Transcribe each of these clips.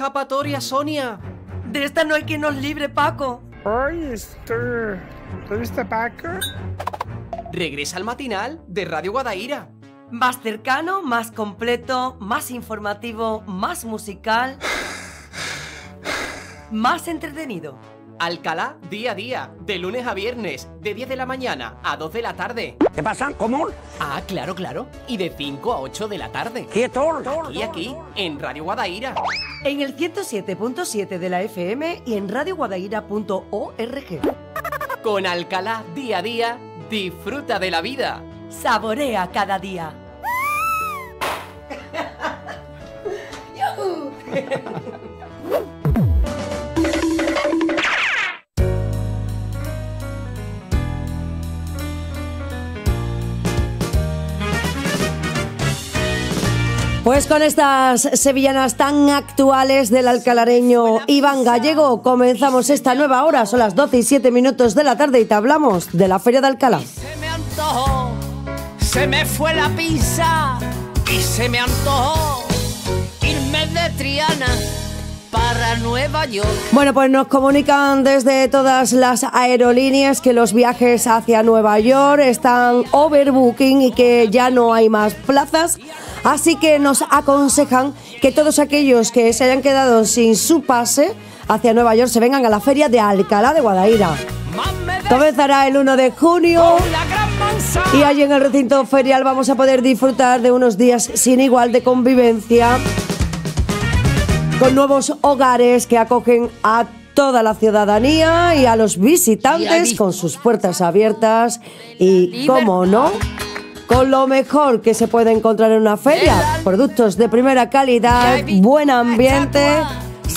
escapatoria, Sonia. De esta no hay quien nos libre, Paco. ¡Ay, este! ¿Dónde está Paco? Regresa al matinal de Radio Guadaira. Más cercano, más completo, más informativo, más musical, más entretenido. Alcalá día a día, de lunes a viernes, de 10 de la mañana a 2 de la tarde. ¿Qué pasa? ¿Cómo? Ah, claro, claro. Y de 5 a 8 de la tarde. ¿Quieto? Y aquí, en Radio Guadaira. En el 107.7 de la FM y en radioguadaira.org. Con Alcalá día a día, disfruta de la vida. Saborea cada día. Pues con estas sevillanas tan actuales del alcalareño Iván Gallego, comenzamos esta nueva hora. Son las 12 y 7 minutos de la tarde y te hablamos de la Feria de Alcalá. Se me antojó, se me fue la pizza y se me antojó irme de Triana Nueva York. Bueno, pues nos comunican desde todas las aerolíneas que los viajes hacia Nueva York están overbooking y que ya no hay más plazas. Así que nos aconsejan que todos aquellos que se hayan quedado sin su pase hacia Nueva York se vengan a la feria de Alcalá de Guadaira. Comenzará el 1 de junio y allí en el recinto ferial vamos a poder disfrutar de unos días sin igual de convivencia con nuevos hogares que acogen a toda la ciudadanía y a los visitantes con sus puertas abiertas y, como no, con lo mejor que se puede encontrar en una feria, productos de primera calidad, buen ambiente,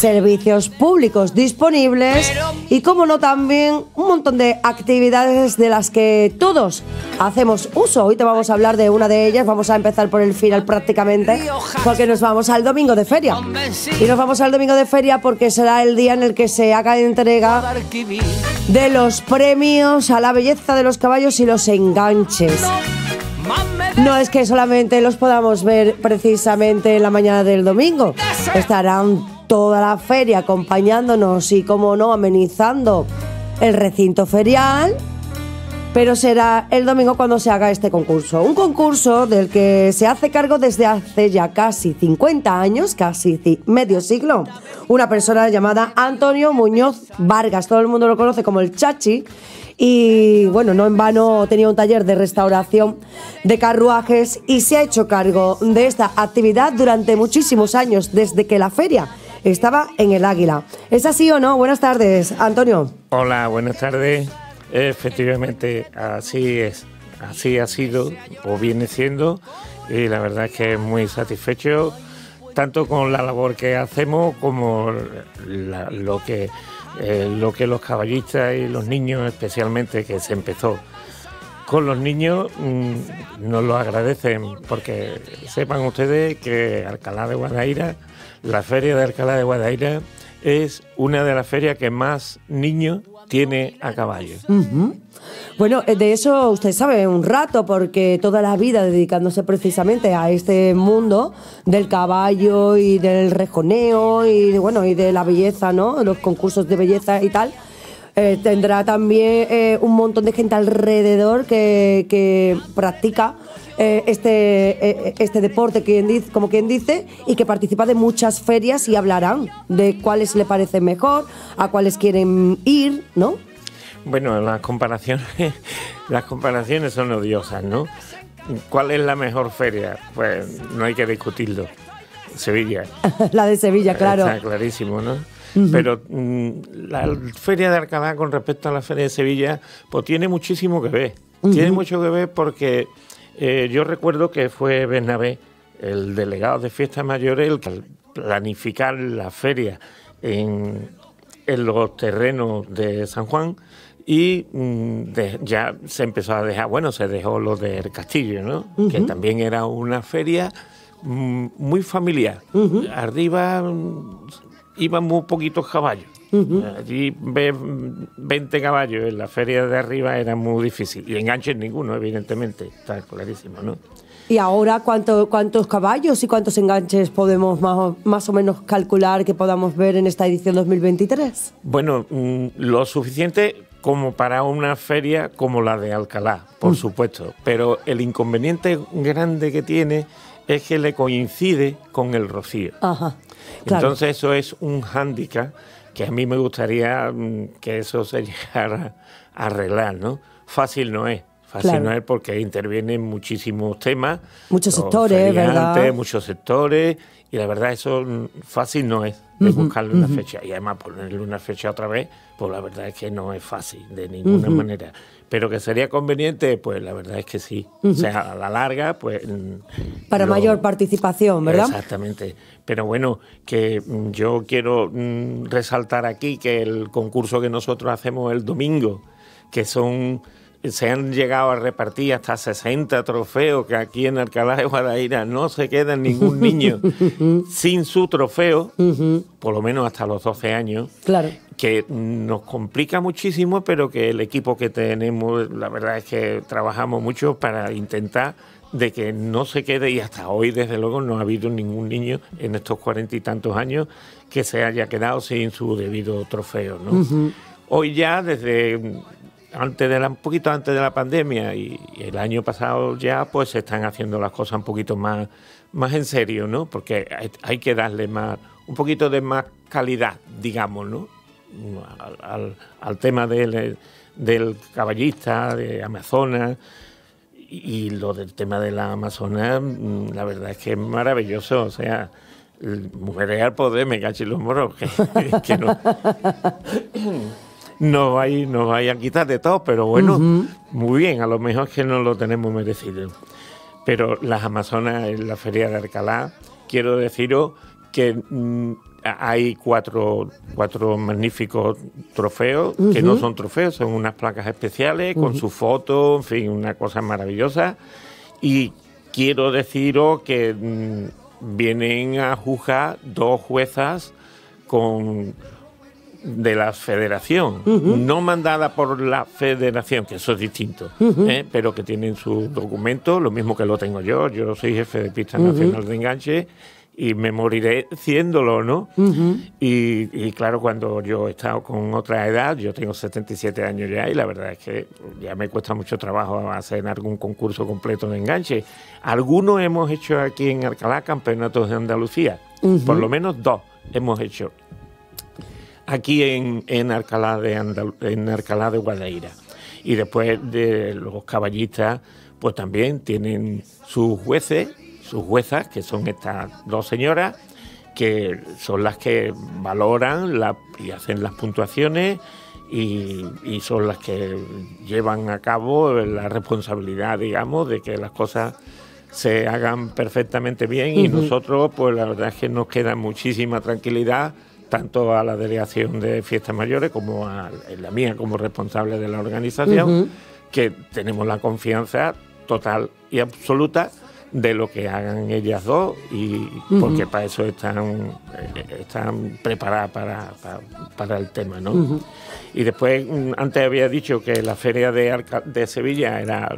servicios públicos disponibles y, como no, también un montón de actividades de las que todos hacemos uso. Hoy te vamos a hablar de una de ellas, vamos a empezar por el final prácticamente, porque nos vamos al domingo de feria. Y nos vamos al domingo de feria porque será el día en el que se haga entrega de los premios a la belleza de los caballos y los enganches. No es que solamente los podamos ver precisamente en la mañana del domingo. Estarán toda la feria acompañándonos y, como no, amenizando el recinto ferial. Pero será el domingo cuando se haga este concurso. Un concurso del que se hace cargo desde hace ya casi 50 años, casi medio siglo. Una persona llamada Antonio Muñoz Vargas. Todo el mundo lo conoce como el Chachi. Y bueno, no en vano tenía un taller de restauración de carruajes y se ha hecho cargo de esta actividad durante muchísimos años, desde que la feria estaba en el Águila. ¿Es así o no? Buenas tardes, Antonio. Hola, buenas tardes. Efectivamente, así es. Así ha sido o viene siendo. Y la verdad es que muy satisfecho tanto con la labor que hacemos como lo que eh, lo que los caballistas y los niños especialmente que se empezó con los niños mm, nos lo agradecen porque sepan ustedes que Alcalá de Guadaira, la feria de Alcalá de Guadaira es una de las ferias que más niños tiene a caballo. Bueno, eh, de eso usted sabe un rato, porque toda la vida dedicándose precisamente a este mundo del caballo y del rejoneo y bueno y de la belleza, ¿no? Los concursos de belleza y tal. Eh, tendrá también eh, un montón de gente alrededor que, que practica eh, este, este deporte, quien dice, como quien dice, y que participa de muchas ferias y hablarán de cuáles le parece mejor, a cuáles quieren ir, ¿no? Bueno, las comparaciones, las comparaciones son odiosas, ¿no? ¿Cuál es la mejor feria? Pues no hay que discutirlo. Sevilla. la de Sevilla, claro. Está clarísimo, ¿no? Pero mm, la feria de Alcalá con respecto a la feria de Sevilla, pues tiene muchísimo que ver. Tiene mucho que ver porque eh, yo recuerdo que fue Bernabé, el delegado de fiestas mayores, el que al planificar la feria en, en los terrenos de San Juan y mm, de- ya se empezó a dejar, bueno, se dejó lo del castillo, ¿no? Que también era una feria mm, muy familiar. Arriba iban muy poquitos caballos. Allí ver 20 caballos en la feria de arriba era muy difícil. Y enganches ninguno, evidentemente, está clarísimo, ¿no? ¿Y ahora cuánto, cuántos caballos y cuántos enganches podemos más o, más o menos calcular que podamos ver en esta edición 2023? Bueno, mm, lo suficiente como para una feria como la de Alcalá, por supuesto. Pero el inconveniente grande que tiene es que le coincide con el rocío. Ajá. Claro. Entonces eso es un hándicap que a mí me gustaría mm, que eso se llegara a arreglar, ¿no? Fácil no es. Fácil Claro. no es porque intervienen muchísimos temas. Muchos sectores, ¿verdad? Muchos sectores. Y la verdad eso mm, fácil no es de buscarle una fecha. Y además ponerle una fecha otra vez, pues la verdad es que no es fácil de ninguna manera. Pero que sería conveniente, pues la verdad es que sí. O sea, a la larga, pues... mm, Para lo- mayor participación, ¿verdad? Exactamente. Pero bueno, que mm, yo quiero resaltar aquí que el concurso que nosotros hacemos el domingo, que son se han llegado a repartir hasta 60 trofeos, que aquí en Alcalá de Guadaira no se queda ningún niño sin su trofeo, por lo menos hasta los 12 años Claro. que nos complica muchísimo, pero que el equipo que tenemos, la verdad es que trabajamos mucho para intentar de que no se quede y hasta hoy desde luego no ha habido ningún niño en estos cuarenta y tantos años que se haya quedado sin su debido trofeo. ¿no? Hoy ya desde antes de la, un poquito antes de la pandemia y, el año pasado ya pues se están haciendo las cosas un poquito más, más en serio, ¿no? Porque hay, que darle más, un poquito de más calidad, digamos, ¿no? Al, tema del, del caballista, de Amazonas. Y, lo del tema de la Amazonas, mm, la verdad es que es maravilloso. O sea, mujeres al poder, me cacho en los morros, que, que no, nos vais, nos vais a quitar de todo, pero bueno, muy bien, a lo mejor es que no lo tenemos merecido. Pero las Amazonas en la Feria de Alcalá, quiero deciros que mm, hay cuatro, cuatro magníficos trofeos, que no son trofeos, son unas placas especiales con su foto, en fin, una cosa maravillosa. Y quiero deciros que mm, vienen a juzgar dos juezas con de la federación, no mandada por la federación, que eso es distinto, ¿eh? pero que tienen su documento, lo mismo que lo tengo yo. Yo soy jefe de pista nacional de enganche y me moriré siéndolo, ¿no? y, y claro, cuando yo he estado con otra edad, yo tengo 77 años ya y la verdad es que ya me cuesta mucho trabajo hacer algún concurso completo de enganche. Algunos hemos hecho aquí en Alcalá campeonatos de Andalucía, por lo menos dos hemos hecho aquí en, en, Alcalá de Andal- en Alcalá de Guadaira. Y después de los caballistas, pues también tienen sus jueces, sus juezas, que son estas dos señoras, que son las que valoran la- y hacen las puntuaciones y, y son las que llevan a cabo la responsabilidad, digamos, de que las cosas se hagan perfectamente bien y nosotros, pues la verdad es que nos queda muchísima tranquilidad, tanto a la delegación de fiestas mayores como a la mía como responsable de la organización, que tenemos la confianza total y absoluta de lo que hagan ellas dos y porque para eso están, eh, están preparadas para, para, para el tema, ¿no? Y después, mm, antes había dicho que la feria de, Arca- de Sevilla era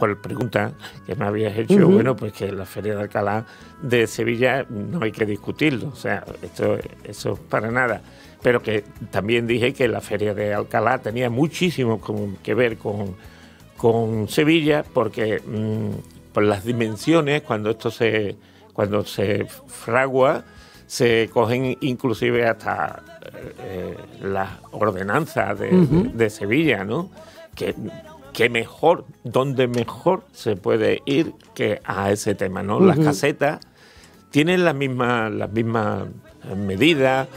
por pregunta que me habías hecho, bueno, pues que la Feria de Alcalá de Sevilla no hay que discutirlo, o sea, esto, eso para nada. Pero que también dije que la Feria de Alcalá tenía muchísimo con- que ver con, con Sevilla, porque mm, por las dimensiones, cuando esto se, cuando se fragua, se cogen inclusive hasta eh, las ordenanzas de, de- de Sevilla, ¿no? Que, que mejor, donde mejor se puede ir que a ese tema, ¿no? Las casetas tienen las mismas, las mismas eh, medidas,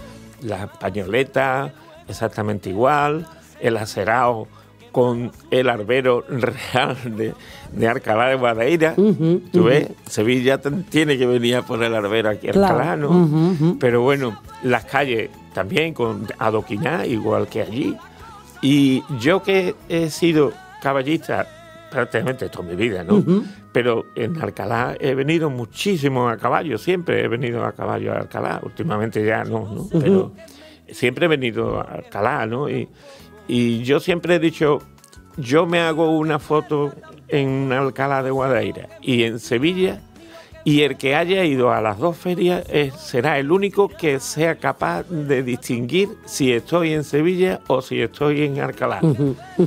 las pañoletas exactamente igual, el acerado con el arbero real de, de Alcalá de Guadaira. ¿Tú ves? Sevilla tiene que venir a poner el arbero aquí a Claro. Alcalá, ¿no? Pero bueno, las calles también con adoquinadas, igual que allí. Y yo que he sido caballista prácticamente toda mi vida, ¿no? Pero en Alcalá he venido muchísimo a caballo, siempre he venido a caballo a Alcalá, últimamente ya no, ¿no? Pero siempre he venido a Alcalá, ¿no? Y, y yo siempre he dicho, yo me hago una foto en Alcalá de Guadaira y en Sevilla, y el que haya ido a las dos ferias es- será el único que sea capaz de distinguir si estoy en Sevilla o si estoy en Alcalá.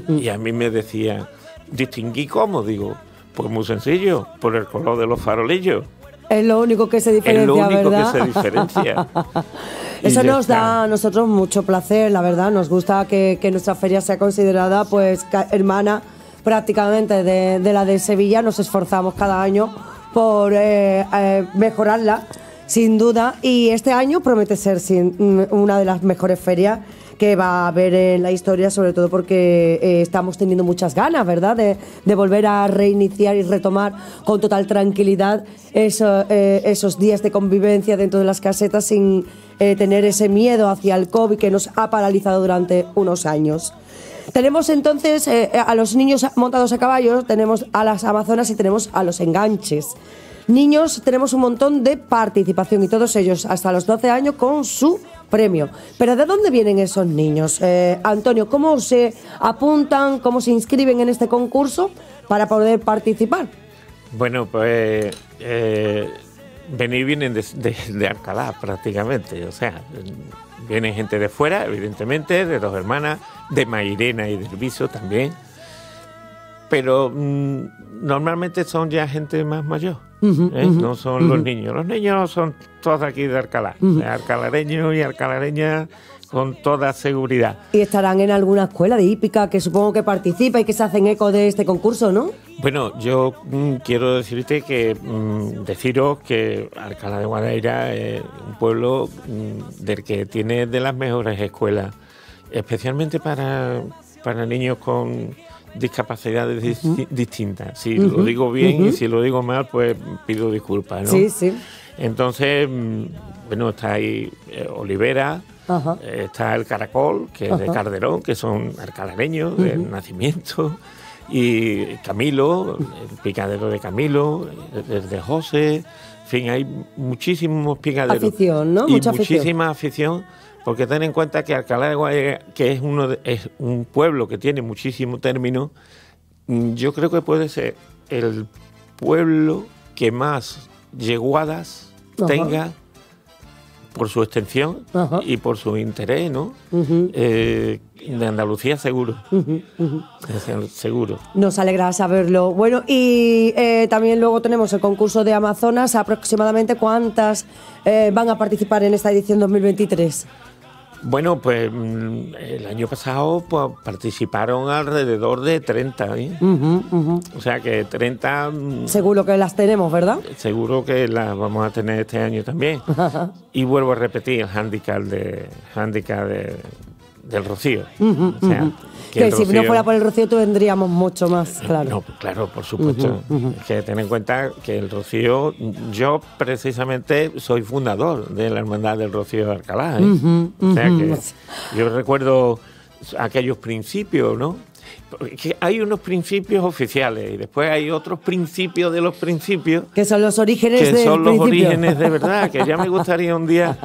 Y a mí me decía, ¿distinguí cómo? Digo, pues muy sencillo, por el color de los farolillos. Es lo único que se diferencia, Es lo único ¿verdad? que se diferencia. Eso nos da a nosotros mucho placer, la verdad. Nos gusta que, que nuestra feria sea considerada pues hermana prácticamente de, de la de Sevilla. Nos esforzamos cada año por eh, eh, mejorarla, sin duda. Y este año promete ser sin- mm, una de las mejores ferias que va a haber en la historia, sobre todo porque eh, estamos teniendo muchas ganas, ¿verdad?, de, volver a reiniciar y retomar con total tranquilidad eso- esos días de convivencia dentro de las casetas sin tener ese miedo hacia el COVID que nos ha paralizado durante unos años. Tenemos entonces eh, a los niños montados a caballos, tenemos a las amazonas y tenemos a los enganches. Niños, tenemos un montón de participación y todos ellos hasta los 12 años con su premio. Pero ¿de dónde vienen esos niños? Eh, Antonio, ¿cómo se apuntan, cómo se inscriben en este concurso para poder participar? Bueno, pues eh, venir vienen de, de- de Alcalá prácticamente, o sea, vienen gente de fuera, evidentemente, de dos hermanas, de Mairena y del Viso también, pero mm, normalmente son ya gente más mayor, ¿eh? no son los niños, los niños son todos aquí de Alcalá, alcalareños y alcalareñas con toda seguridad. Y estarán en alguna escuela de hípica que supongo que participa y que se hacen eco de este concurso, ¿no? Bueno, yo mm, quiero decirte que mm, deciros que Alcalá de Guadaira es un pueblo mm, del que tiene de las mejores escuelas, especialmente para, para niños con discapacidades dis- distintas. Si lo digo bien y si lo digo mal, pues pido disculpas. ¿no? Sí, sí. Entonces, bueno, está ahí eh, Olivera, Ajá. eh, está el Caracol, que es de. Calderón, que son alcalareños de nacimiento, y Camilo, el picadero de Camilo, el de José, en fin, hay muchísimos picaderos. Afición, ¿no? Y Mucha afición. muchísima afición, porque ten en cuenta que Alcalá de Guadaira, que es, uno de- es un pueblo que tiene muchísimo término, mm, yo creo que puede ser el pueblo que más yeguadas Ajá. tenga por su extensión Ajá. y por su interés, ¿no? Ujú. Eh, de Andalucía seguro. Seguro. Nos alegra saberlo. Bueno, y eh, también luego tenemos el concurso de Amazonas. Aproximadamente cuántas eh, van a participar en esta edición 2023. Bueno, pues mm, el año pasado pues, participaron alrededor de 30, ¿eh? O sea que 30 mm, Seguro que las tenemos, ¿verdad? seguro que las vamos a tener este año también. y vuelvo a repetir el handicap de handicap de, del Rocío. o sea, Que, el si no fuera por el Rocío tendríamos mucho más, claro. No, claro, por supuesto. Es que ten en cuenta que el Rocío, yo precisamente soy fundador de la Hermandad del Rocío de Alcalá. ¿eh? O sea que yo recuerdo aquellos principios, ¿no? Porque que hay unos principios oficiales y después hay otros principios de los principios Que son los orígenes que del son los principio. orígenes de verdad, que ya me gustaría un día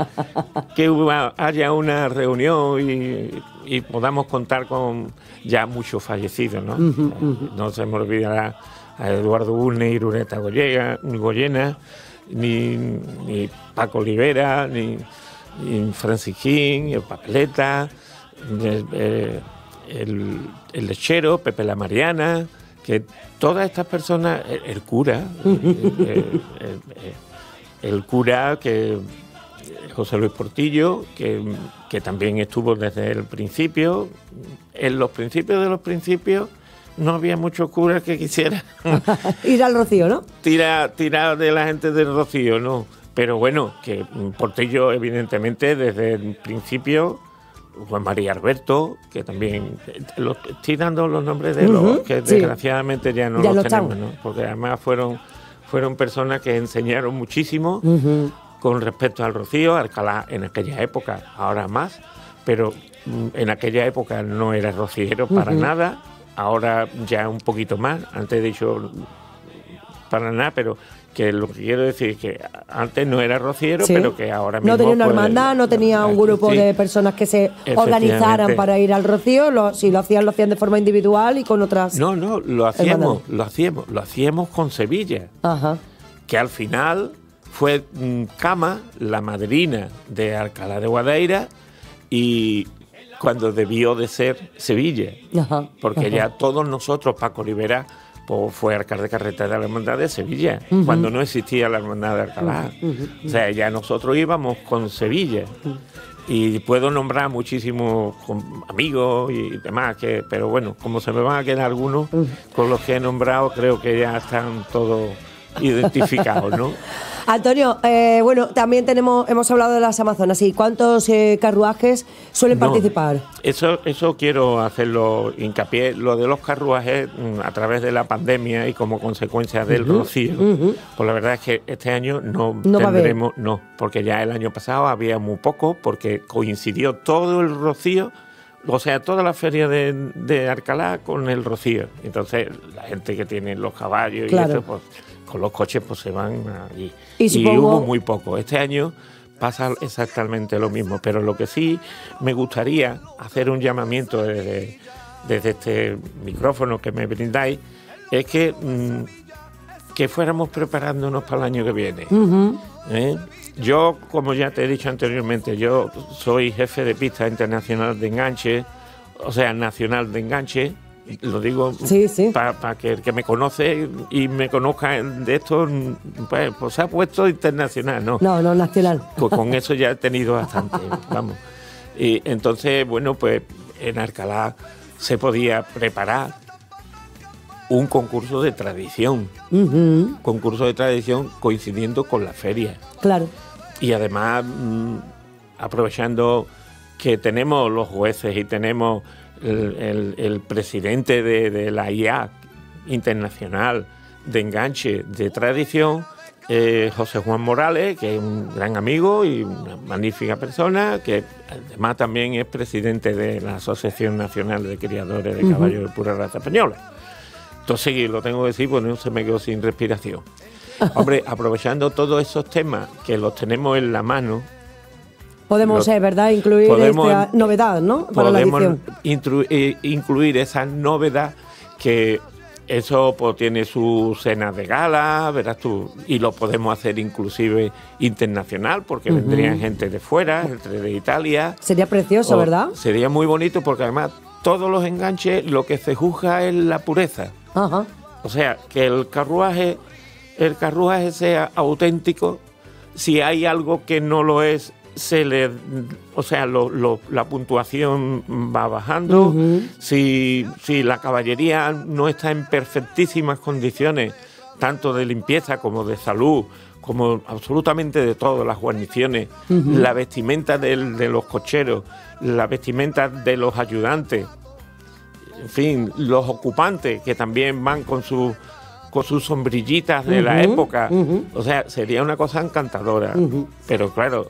que haya una reunión y, y podamos contar con ya muchos fallecidos, ¿no? No se me olvidará a Eduardo Urne y Runeta Goyega- Goyena, ni, ni Paco Olivera, ni, ni Francis King, el Papeleta, el, el- el lechero, Pepe la Mariana, que todas estas personas, el, el cura, el- cura que José Luis Portillo, que, que también estuvo desde el principio. En los principios de los principios no había muchos curas que quisieran Ir al Rocío, ¿no? tirar tira de la gente del Rocío, ¿no? Pero bueno, que Portillo, evidentemente, desde el principio, Juan María Alberto, que también. eh, los- estoy dando los nombres de los que sí. desgraciadamente ya no Ya los tenemos. ¿no? Porque además fueron, fueron personas que enseñaron muchísimo con respecto al Rocío, Alcalá en aquella época, ahora más, pero mm, en aquella época no era rociero para nada, ahora ya un poquito más, antes he dicho para nada, pero que lo que quiero decir es que antes no era rociero, Sí. pero que ahora mismo... No tenía una pues, hermandad, no tenía un grupo sí. de personas que se organizaran para ir al rocío. Lo- si lo hacían, lo hacían de forma individual y con otras. No, no, lo hacíamos, Hermandades. lo hacíamos, lo hacíamos con Sevilla, Ajá. que al final fue mm, Cama, la madrina de Alcalá de Guadaira, y cuando debió de ser Sevilla, Ajá. porque ajá. ya todos nosotros, Paco Rivera, pues, fue alcalde de carretera de la Hermandad de Sevilla, cuando no existía la Hermandad de Alcalá. O sea, ya nosotros íbamos con Sevilla. Y puedo nombrar muchísimos amigos y demás, que, pero bueno, como se me van a quedar algunos, con los que he nombrado, creo que ya están todos identificados, ¿no? Antonio, eh, bueno, también tenemos, hemos hablado de las Amazonas. ¿Y cuántos eh, carruajes suelen No, participar? Eso, eso quiero hacerlo hincapié. Lo de los carruajes mm, a través de la pandemia y como consecuencia del rocío. Pues la verdad es que este año no, tendremos, no, porque ya el año pasado había muy poco, porque coincidió todo el rocío. O sea, toda la feria de, de Alcalá con el rocío. Entonces, la gente que tiene los caballos Claro. y eso, pues con los coches pues se van allí. Y supongo- hubo muy poco. Este año pasa exactamente lo mismo, pero lo que sí me gustaría hacer un llamamiento desde, desde este micrófono que me brindáis es que, mm, que fuéramos preparándonos para el año que viene. ¿eh? Yo, como ya te he dicho anteriormente, yo soy jefe de pista internacional de enganche, o sea, nacional de enganche. Lo digo Sí, sí. para que el que me conoce y me conozca de esto, pues, pues se ha puesto internacional, ¿no? No, no, nacional. Pues con eso ya he tenido bastante, vamos. Y entonces, bueno, pues en Alcalá se podía preparar un concurso de tradición, concurso de tradición coincidiendo con la feria. Claro. Y además, mm, aprovechando que tenemos los jueces y tenemos el, el- el presidente de, de la IA internacional de enganche de tradición, eh, José Juan Morales, que es un gran amigo y una magnífica persona, que además también es presidente de la Asociación Nacional de Criadores de Caballos de Pura Raza Española. Entonces, lo tengo que decir, pues no se me quedó sin respiración. Hombre, aprovechando todos esos temas que los tenemos en la mano, Podemos, eh, ¿verdad? Incluir podemos- esta novedad, ¿no? Para podemos eh, incluir esa novedad que eso pues, tiene su cena de gala, verás tú, y lo podemos hacer inclusive internacional, porque vendrían gente de fuera, gente de Italia. Sería precioso, O- ¿verdad? Sería muy bonito porque además todos los enganches lo que se juzga es la pureza. O sea, que el carruaje, el carruaje sea auténtico. Si hay algo que no lo es, se le, o sea, lo- lo- la puntuación va bajando. Si, si la caballería no está en perfectísimas condiciones, tanto de limpieza como de salud, como absolutamente de todo, las guarniciones, la vestimenta del- de los cocheros, la vestimenta de los ayudantes, en fin, los ocupantes que también van con sus con sus sombrillitas de la época. O sea, sería una cosa encantadora. Pero claro,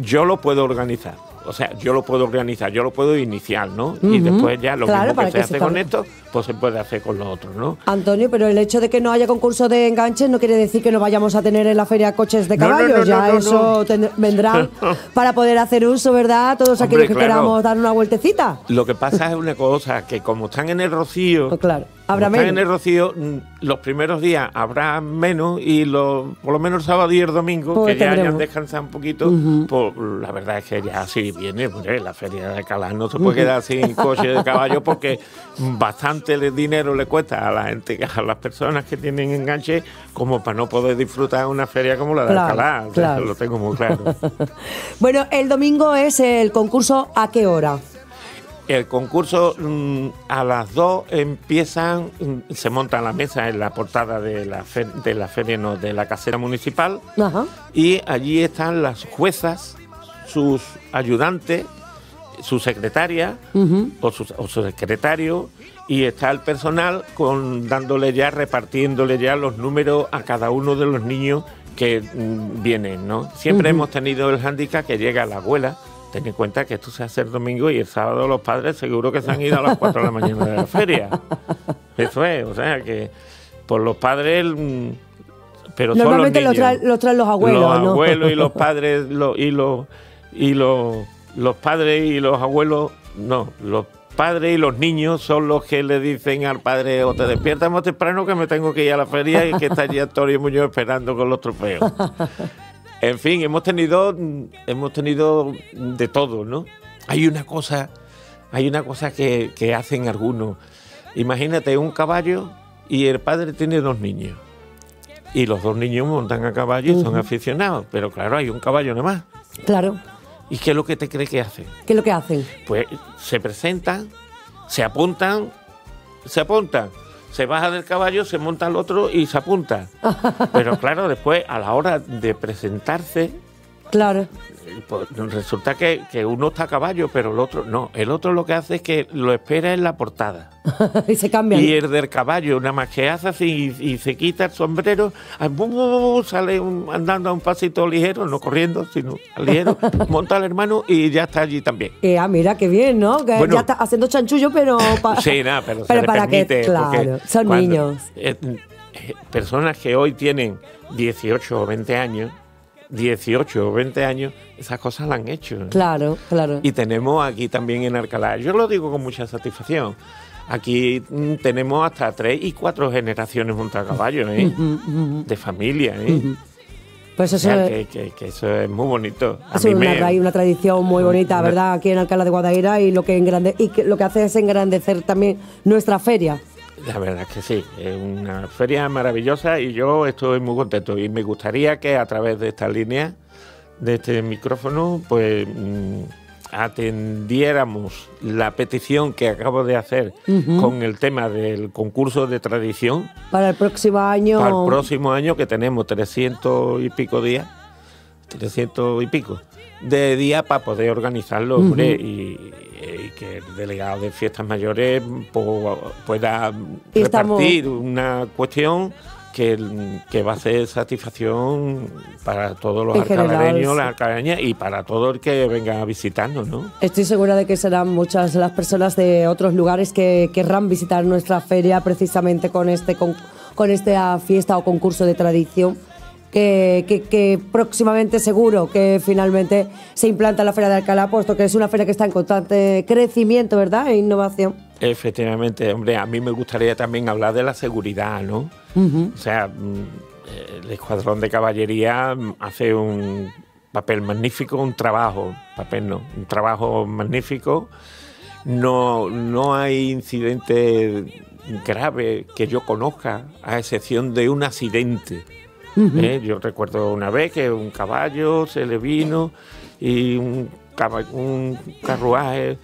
yo lo puedo organizar. O sea, yo lo puedo organizar, yo lo puedo iniciar, ¿no? Y después ya lo Claro, mismo que se que se hace con esto, pues se puede hacer con los otros, ¿no? Antonio, pero el hecho de que no haya concurso de enganches no quiere decir que no vayamos a tener en la feria coches de no, caballos. no, ya eso vendrán para poder hacer uso, ¿verdad? Todos Hombre, aquellos que claro. queramos dar una vueltecita. Lo que pasa es una cosa, que como están en el rocío, Pues claro, habrá están en menos. el rocío, mm, los primeros días habrá menos y los, por lo menos el sábado y el domingo, Pues que ya hayan descansado un poquito, pues la verdad es que ya sí viene, pues, la feria de Alcalá no se puede quedar sin coche de caballo porque bastante le- dinero le cuesta a la gente, a las personas que tienen enganche, como para no poder disfrutar una feria como la de Claro, Alcalá. O sea, claro. Lo tengo muy claro. Bueno, el domingo es el concurso ¿a qué hora? El concurso mm, a las 2 empiezan, mm, se monta la mesa en la portada de la, fe- de la feria, no, de la casera municipal, Ajá. y allí están las juezas, sus ayudantes, su secretaria o, su, o su secretario, y está el personal con dándole ya, repartiéndole ya los números a cada uno de los niños que mm, vienen, ¿no? Siempre hemos tenido el hándicap que llega la abuela. Ten en cuenta que esto se hace el domingo y el sábado los padres seguro que se han ido a las 4 de la mañana de la feria. Eso es, o sea que por los padres mm, pero son Normalmente los lo niños. traen, lo traen los abuelos, los ¿no? abuelos y los padres lo- y los y los los padres y los abuelos no los padres y los niños son los que le dicen al padre o te despiertas más temprano que me tengo que ir a la feria y que está allí Antonio Muñoz esperando con los trofeos en fin hemos tenido hemos tenido de todo no hay una cosa hay una cosa que, que hacen algunos imagínate un caballo y el padre tiene dos niños y los dos niños montan a caballo y son aficionados. Pero claro, hay un caballo nada más. Claro. ¿Y qué es lo que te cree que hacen? ¿Qué es lo que hacen? Pues se presentan, se apuntan, se apuntan. Se baja del caballo, se monta al otro y se apunta. Pero claro, después, a la hora de presentarse, Claro. pues resulta que, que uno está a caballo, pero el otro no. El otro lo que hace es que lo espera en la portada. y se cambian. Y el del caballo, nada más que hace así y, y se quita el sombrero, ah, bu, bu, bu, bu, sale un- andando a un pasito ligero, no corriendo, sino ligero, monta al hermano y ya está allí también. Eh, ah, mira, qué bien, ¿no? Que Bueno. ya está haciendo chanchullo, pero... pa- Sí, nada, pero, se le para que, permite, claro, porque son niños. eh, eh, personas que hoy tienen 18 o 20 años, 18 o 20 años, esas cosas las han hecho. Claro, claro. Y tenemos aquí también en Alcalá, yo lo digo con mucha satisfacción, aquí mm, tenemos hasta tres y cuatro generaciones junto a caballo, ¿eh? de familia. ¿eh? Pues O eso sea, es, que, que- que eso es muy bonito. A es mí una me- raíz, una tradición muy bonita, ¿verdad? Aquí en Alcalá de Guadaira y lo que engrande y que lo que hace es engrandecer también nuestra feria. La verdad es que sí, es una feria maravillosa y yo estoy muy contento. Y me gustaría que a través de esta línea, de este micrófono, pues mm, atendiéramos la petición que acabo de hacer con el tema del concurso de tradición. Para el próximo año. para el próximo año que tenemos 300 y pico días, 300 y pico de días para poder organizarlo, hombre, y, y que el delegado de fiestas mayores po- pueda estamos- repartir una cuestión que, que va a ser satisfacción para todos los alcalareños, sí. las alcalareñas y para todo el que venga a visitarnos, ¿no? Estoy segura de que serán muchas las personas de otros lugares que querrán visitar nuestra feria precisamente con este con, con esta fiesta o concurso de tradición. Que, que- que próximamente seguro que finalmente se implanta la Feria de Alcalá, puesto que es una feria que está en constante crecimiento, ¿verdad? E innovación. Efectivamente, hombre, a mí me gustaría también hablar de la seguridad, ¿no? O sea, mm, el escuadrón de caballería mm, hace un papel magnífico, un trabajo, papel no, un trabajo magnífico. No, no hay incidente grave que yo conozca, a excepción de un accidente. ¿Eh? Yo recuerdo una vez que un caballo se le vino y un, un carruaje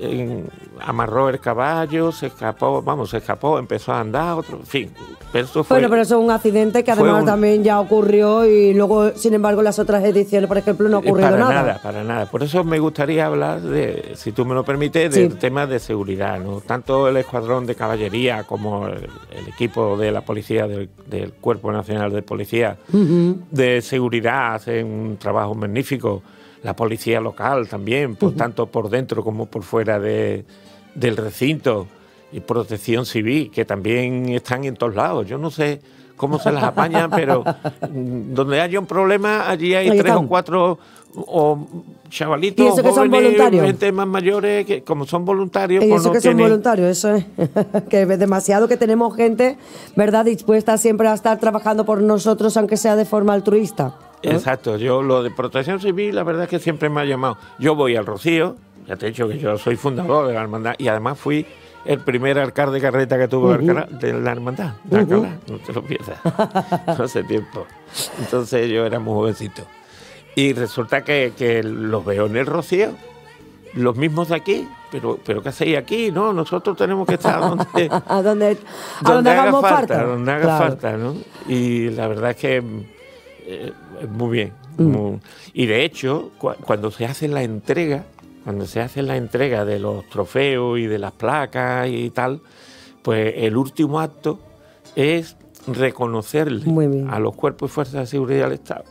eh, amarró el caballo, se escapó, vamos, se escapó, empezó a andar, otro, en fin. Pero eso fue, Bueno, pero eso es un accidente que además un- también ya ocurrió y luego, sin embargo, las otras ediciones, por ejemplo, no ha ocurrido para nada. nada. para nada. Por eso me gustaría hablar de, si tú me lo permites, Sí. del tema de seguridad, ¿no? Tanto el escuadrón de caballería como el, el equipo de la policía del, del Cuerpo Nacional de Policía de seguridad hacen un trabajo magnífico. La policía local también, por tanto por dentro como por fuera de- del recinto y protección civil, que también están en todos lados. Yo no sé cómo se las apañan, pero mm, donde haya un problema, allí hay Ahí tres están. o cuatro o chavalitos, Y eso que son voluntarios. gente más mayores, que como son voluntarios, Y pues eso no que son voluntarios, eso es. que es demasiado que tenemos gente, ¿verdad?, dispuesta siempre a estar trabajando por nosotros, aunque sea de forma altruista. Exacto, yo lo de protección civil, la verdad es que siempre me ha llamado. Yo voy al Rocío, ya te he dicho que yo soy fundador de la hermandad y además fui el primer alcalde carreta que tuvo de la hermandad, de no te lo pierdas, no hace tiempo. Entonces yo era muy jovencito. Y resulta que, que los veo en el Rocío, los mismos de aquí, pero, pero ¿qué hacéis aquí? No, nosotros tenemos que estar donde, A donde, a donde haga hagamos falta, falta. donde haga Claro. falta, ¿no? Y la verdad es que eh, muy bien. Mm. muy- y de hecho, cua- cuando se hace la entrega, cuando se hace la entrega de los trofeos y de las placas y tal, pues el último acto es reconocerle bien. a los cuerpos y fuerzas de seguridad del Estado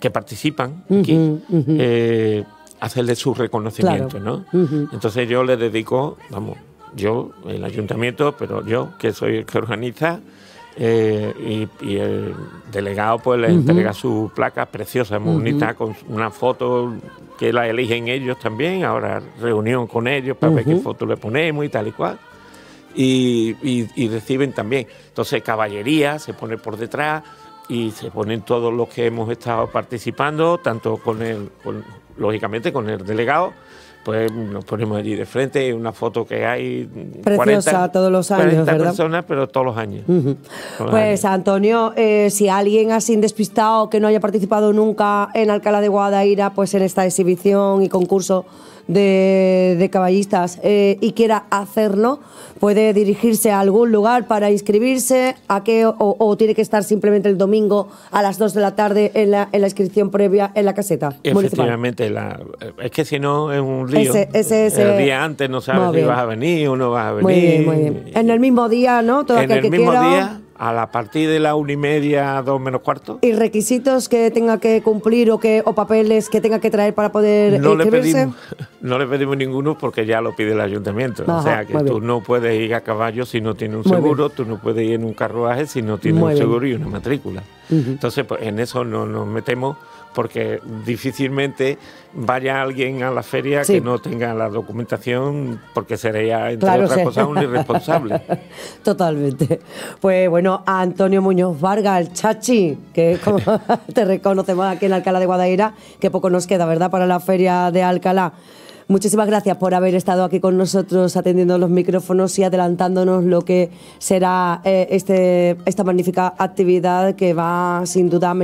que participan aquí, eh, hacerle su reconocimiento, Claro. ¿no? Entonces yo le dedico, vamos, yo, el ayuntamiento, pero yo, que soy el que organiza, eh, y, el delegado pues le entrega su placa preciosa, muy bonita, con una foto que la eligen ellos también, ahora reunión con ellos para ver qué foto le ponemos y tal y cual. Y, reciben también. Entonces caballería se pone por detrás y se ponen todos los que hemos estado participando, tanto con el, lógicamente con el delegado, pues nos ponemos allí de frente, una foto que hay. Preciosa todos los años, 40 ¿verdad? personas, pero todos los años. pues Antonio, eh, si alguien así despistado que no haya participado nunca en Alcalá de Guadaira, pues en esta exhibición y concurso de, caballistas eh, y quiera hacerlo, puede dirigirse a algún lugar para inscribirse, a qué, o, tiene que estar simplemente el domingo a las 2 de la tarde en la, en la inscripción previa en la caseta. Efectivamente, la, es que si no es un lío. el día antes no sabes si vas a venir o no vas a venir. Muy bien, muy bien. En el mismo día, ¿no? Todo en el mismo día a la partir de la una y media, dos menos cuarto. ¿Y requisitos que tenga que cumplir o que o papeles que tenga que traer para poder no Le pedimos, no le pedimos ninguno porque ya lo pide el ayuntamiento. o sea que tú no puedes ir a caballo si no tienes un seguro, tú no puedes ir en un carruaje si no tienes un seguro y una matrícula. Entonces, pues en eso no nos metemos porque difícilmente vaya alguien a la feria que no tenga la documentación, porque sería, entre otras cosas, un irresponsable. Totalmente. Pues bueno, Antonio Muñoz Vargas, el Chachi, que como te reconocemos aquí en Alcalá de Guadaira, que poco nos queda, ¿verdad?, para la feria de Alcalá. Muchísimas gracias por haber estado aquí con nosotros atendiendo los micrófonos y adelantándonos lo que será eh, este, esta magnífica actividad que va sin duda a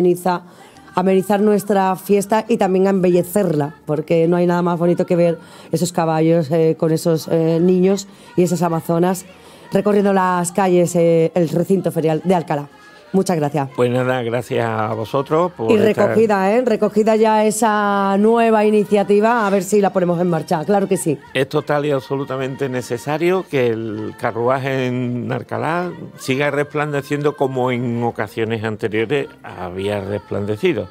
amenizar nuestra fiesta y también a embellecerla, porque no hay nada más bonito que ver esos caballos eh, con esos eh, niños y esas amazonas recorriendo las calles, eh, el recinto ferial de Alcalá. Muchas gracias. Pues nada, gracias a vosotros. Por y recogida, ¿eh? Recogida ya esa nueva iniciativa, a ver si la ponemos en marcha, claro que sí. Es total y absolutamente necesario que el carruaje en Alcalá siga resplandeciendo como en ocasiones anteriores había resplandecido.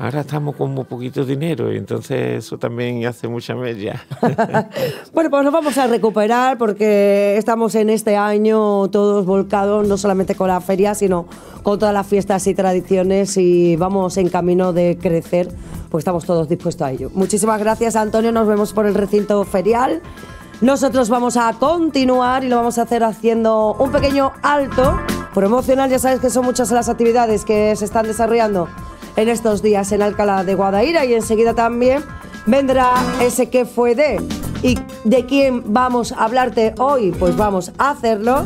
Ahora estamos con muy poquito dinero y entonces eso también hace mucha media. bueno, pues nos vamos a recuperar porque estamos en este año todos volcados, no solamente con la feria, sino con todas las fiestas y tradiciones y vamos en camino de crecer, pues estamos todos dispuestos a ello. Muchísimas gracias Antonio, nos vemos por el recinto ferial. Nosotros vamos a continuar y lo vamos a hacer haciendo un pequeño alto promocional. Ya sabes que son muchas las actividades que se están desarrollando en estos días en Alcalá de Guadaira y enseguida también vendrá ese que fue de. ¿Y de quién vamos a hablarte hoy? Pues vamos a hacerlo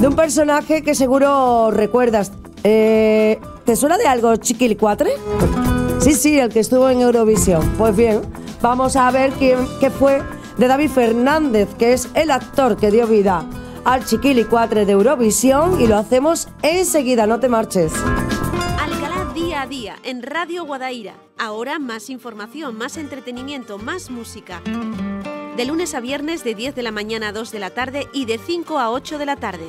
de un personaje que seguro recuerdas. Eh, ¿Te suena de algo Chiquilicuatre? Sí, sí, el que estuvo en Eurovisión. Pues bien, vamos a ver quién qué fue de David Fernández, que es el actor que dio vida al Chiquilicuatre de Eurovisión y lo hacemos enseguida, no te marches. Alcalá día a día en Radio Guadaira. Ahora más información, más entretenimiento, más música. De lunes a viernes de 10 de la mañana a 2 de la tarde y de 5 a 8 de la tarde.